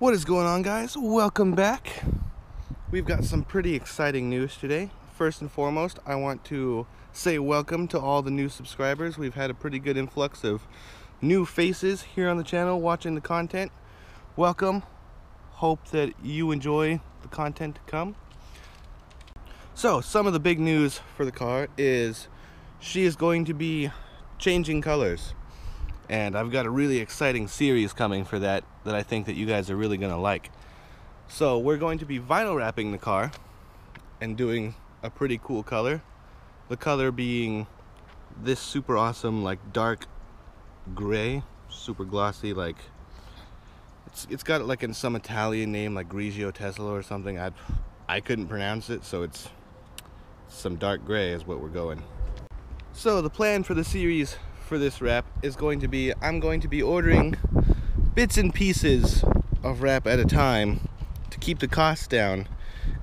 What is going on guys? Welcome back. We've got some pretty exciting news today. First and foremost, I want to say welcome to all the new subscribers. We've had a pretty good influx of new faces here on the channel watching the content. Welcome. Hope that you enjoy the content to come. So, some of the big news for the car is she is going to be changing colors and I've got a really exciting series coming for that that I think that you guys are really gonna like. So we're going to be vinyl wrapping the car and doing a pretty cool color. The color being this super awesome like dark gray, super glossy like it's it's got like in some Italian name like Grigio Tesla or something. I I couldn't pronounce it, so it's some dark gray is what we're going. So the plan for the series for this wrap is going to be I'm going to be ordering bits and pieces of wrap at a time to keep the cost down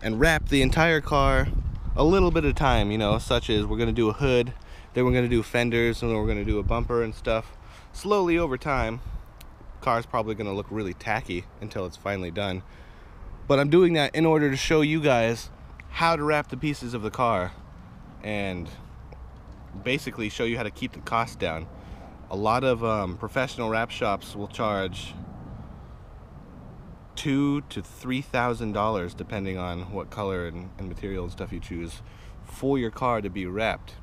and wrap the entire car a little bit at a time, you know, such as we're going to do a hood, then we're going to do fenders, and then we're going to do a bumper and stuff. Slowly over time, car's probably going to look really tacky until it's finally done. But I'm doing that in order to show you guys how to wrap the pieces of the car and basically show you how to keep the cost down. A lot of um, professional wrap shops will charge two to three thousand dollars depending on what color and, and material and stuff you choose for your car to be wrapped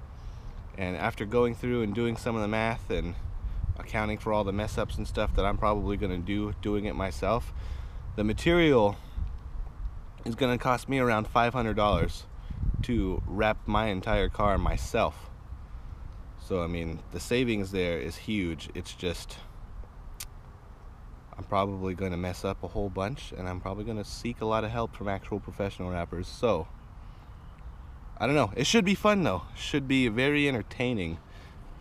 and after going through and doing some of the math and accounting for all the mess ups and stuff that I'm probably going to do doing it myself the material is going to cost me around $500 to wrap my entire car myself so I mean, the savings there is huge. It's just I'm probably going to mess up a whole bunch and I'm probably going to seek a lot of help from actual professional wrappers. So I don't know. It should be fun though. Should be very entertaining.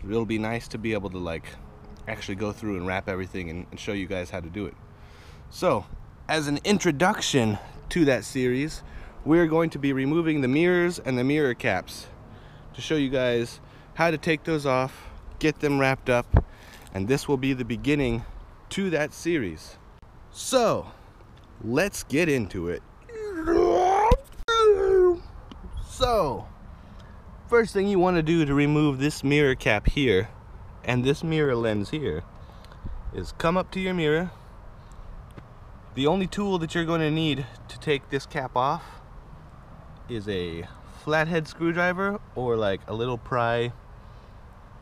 It'll be nice to be able to like actually go through and wrap everything and, and show you guys how to do it. So, as an introduction to that series, we're going to be removing the mirrors and the mirror caps to show you guys how to take those off, get them wrapped up, and this will be the beginning to that series. So, let's get into it. So, first thing you want to do to remove this mirror cap here and this mirror lens here is come up to your mirror. The only tool that you're going to need to take this cap off is a flathead screwdriver or like a little pry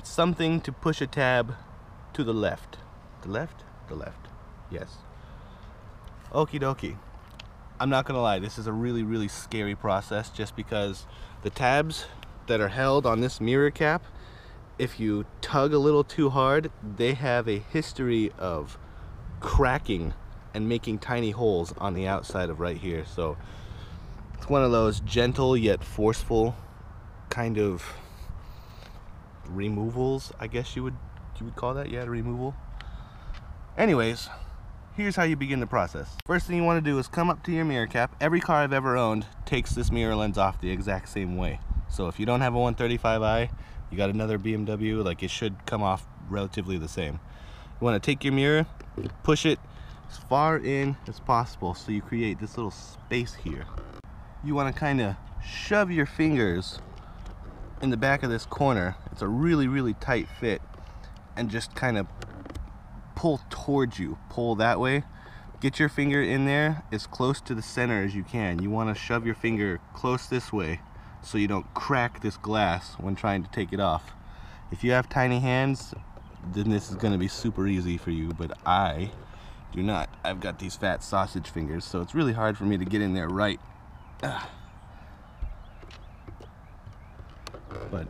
something to push a tab to the left. The left? The left. Yes. Okie dokie. I'm not gonna lie, this is a really, really scary process just because the tabs that are held on this mirror cap, if you tug a little too hard, they have a history of cracking and making tiny holes on the outside of right here. So it's one of those gentle yet forceful kind of removals, I guess you would you would call that, yeah, removal. Anyways, here's how you begin the process. First thing you want to do is come up to your mirror cap. Every car I've ever owned takes this mirror lens off the exact same way. So if you don't have a 135i, you got another BMW, like it should come off relatively the same. You want to take your mirror, push it as far in as possible so you create this little space here. You want to kind of shove your fingers in the back of this corner. It's a really, really tight fit and just kind of pull towards you. Pull that way. Get your finger in there as close to the center as you can. You want to shove your finger close this way so you don't crack this glass when trying to take it off. If you have tiny hands, then this is going to be super easy for you, but I do not. I've got these fat sausage fingers, so it's really hard for me to get in there right. Ugh. But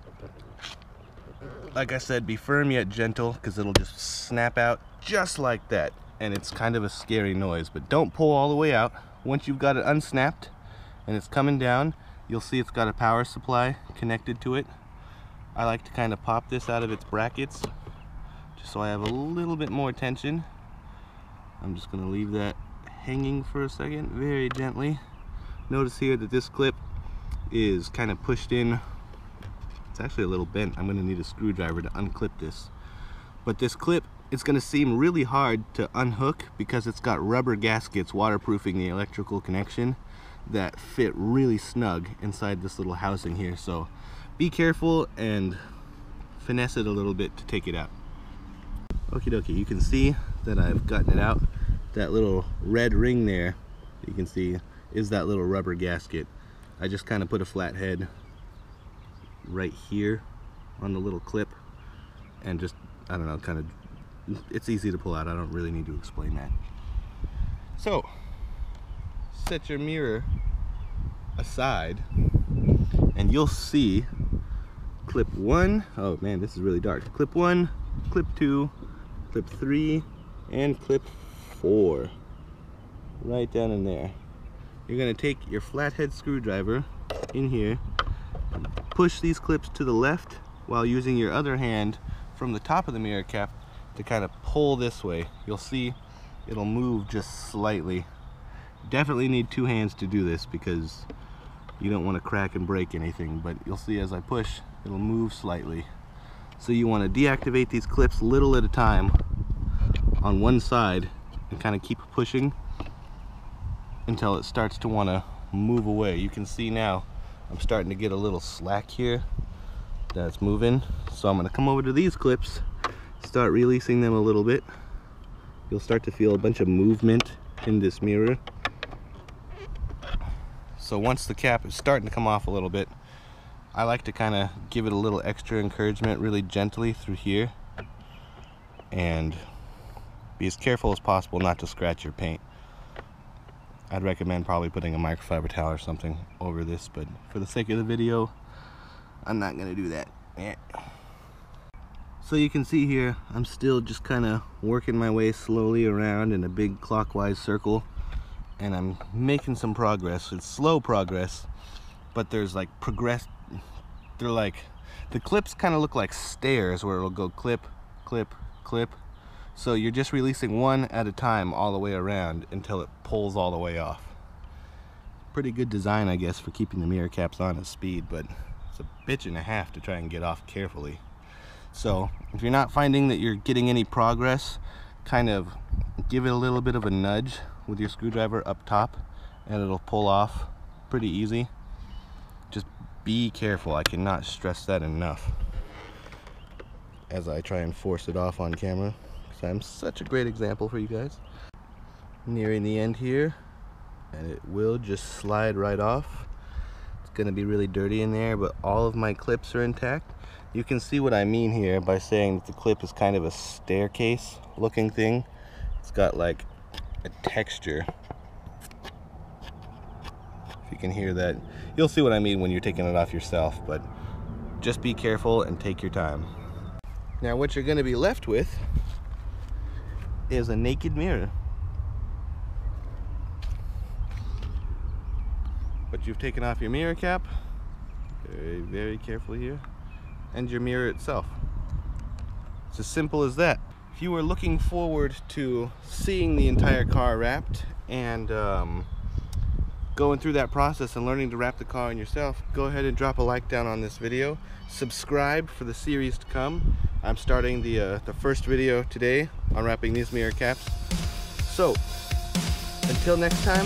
like I said, be firm yet gentle because it'll just snap out just like that. And it's kind of a scary noise, but don't pull all the way out. Once you've got it unsnapped and it's coming down, you'll see it's got a power supply connected to it. I like to kind of pop this out of its brackets just so I have a little bit more tension. I'm just gonna leave that hanging for a second very gently. Notice here that this clip is kind of pushed in it's actually a little bent. I'm gonna need a screwdriver to unclip this. But this clip it's going to seem really hard to unhook because it's got rubber gaskets waterproofing the electrical connection that fit really snug inside this little housing here. So be careful and finesse it a little bit to take it out. Okie dokie, you can see that I've gotten it out. That little red ring there, you can see, is that little rubber gasket. I just kind of put a flat head right here on the little clip and just, I don't know, kind of it's easy to pull out. I don't really need to explain that. So, set your mirror aside and you'll see clip one. Oh man, this is really dark. Clip one, clip two, clip three, and clip four. Right down in there. You're gonna take your flathead screwdriver in here, push these clips to the left while using your other hand from the top of the mirror cap to kind of pull this way. You'll see it'll move just slightly. Definitely need two hands to do this because you don't want to crack and break anything, but you'll see as I push, it'll move slightly. So you want to deactivate these clips little at a time on one side and kind of keep pushing until it starts to want to move away. You can see now I'm starting to get a little slack here that's moving. So I'm going to come over to these clips start releasing them a little bit. You'll start to feel a bunch of movement in this mirror. So once the cap is starting to come off a little bit I like to kind of give it a little extra encouragement really gently through here. And be as careful as possible not to scratch your paint I'd recommend probably putting a microfiber towel or something over this but for the sake of the video I'm not gonna do that yeah. So you can see here, I'm still just kind of working my way slowly around in a big clockwise circle. And I'm making some progress. It's slow progress, but there's like progress, they're like, the clips kind of look like stairs where it'll go clip, clip, clip. So you're just releasing one at a time all the way around until it pulls all the way off. Pretty good design, I guess, for keeping the mirror caps on at speed, but it's a bitch and a half to try and get off carefully. So if you're not finding that you're getting any progress, kind of give it a little bit of a nudge with your screwdriver up top and it'll pull off pretty easy. Just be careful, I cannot stress that enough as I try and force it off on camera because I'm such a great example for you guys. Nearing the end here and it will just slide right off. It's gonna be really dirty in there but all of my clips are intact you can see what I mean here by saying that the clip is kind of a staircase looking thing. It's got like a texture. If you can hear that, you'll see what I mean when you're taking it off yourself, but just be careful and take your time. Now what you're gonna be left with is a naked mirror. But you've taken off your mirror cap, very, very carefully here and your mirror itself. It's as simple as that. If you are looking forward to seeing the entire car wrapped and um, going through that process and learning to wrap the car on yourself, go ahead and drop a like down on this video. Subscribe for the series to come. I'm starting the, uh, the first video today on wrapping these mirror caps. So, until next time,